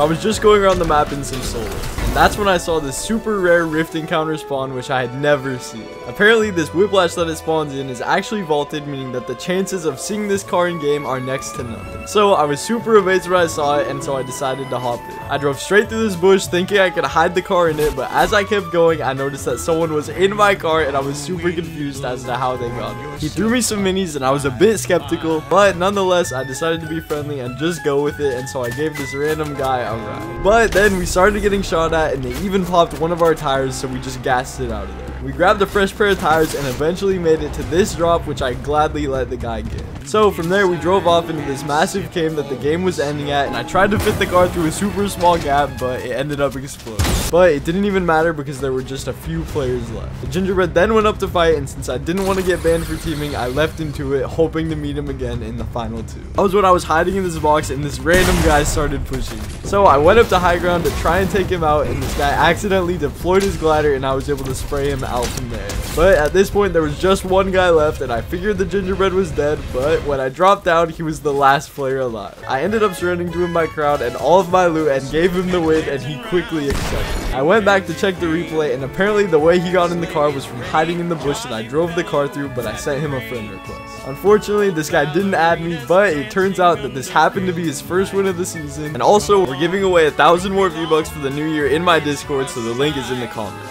I was just going around the map in some solo. That's when I saw this super rare rift encounter spawn which I had never seen. Apparently this whiplash that it spawns in is actually vaulted meaning that the chances of seeing this car in game are next to nothing. So I was super amazed when I saw it and so I decided to hop in. I drove straight through this bush thinking I could hide the car in it but as I kept going I noticed that someone was in my car and I was super confused as to how they got it. He threw me some minis and I was a bit skeptical but nonetheless I decided to be friendly and just go with it and so I gave this random guy a ride. But then we started getting shot at and they even popped one of our tires so we just gassed it out of there. We grabbed a fresh pair of tires and eventually made it to this drop which I gladly let the guy get. So from there we drove off into this massive cave that the game was ending at and I tried to fit the car through a super small gap but it ended up exploding. But it didn't even matter because there were just a few players left. The gingerbread then went up to fight and since I didn't want to get banned for teaming I left into it hoping to meet him again in the final two. That was when I was hiding in this box and this random guy started pushing. So I went up to high ground to try and take him out and this guy accidentally deployed his glider and I was able to spray him out from there. But at this point, there was just one guy left, and I figured the gingerbread was dead, but when I dropped down, he was the last player alive. I ended up surrendering to him by crowd and all of my loot and gave him the win, and he quickly accepted. I went back to check the replay, and apparently the way he got in the car was from hiding in the bush that I drove the car through, but I sent him a friend request. Unfortunately, this guy didn't add me, but it turns out that this happened to be his first win of the season, and also, we're giving away a thousand more V-Bucks for the new year in my Discord, so the link is in the comments.